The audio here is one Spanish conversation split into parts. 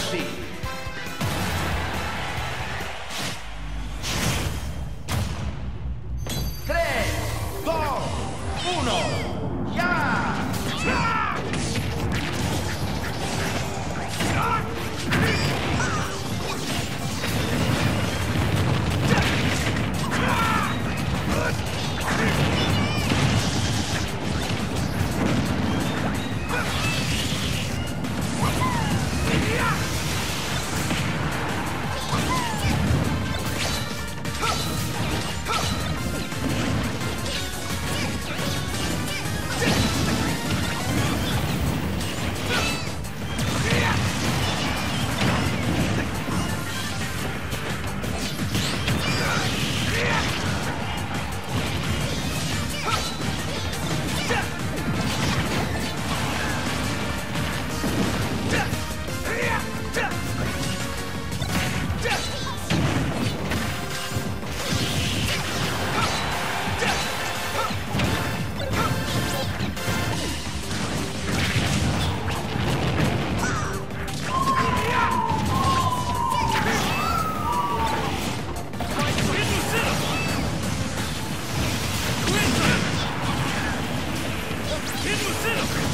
See. disintegrate!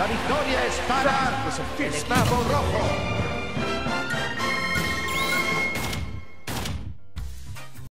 La victoria es para el equipo rojo.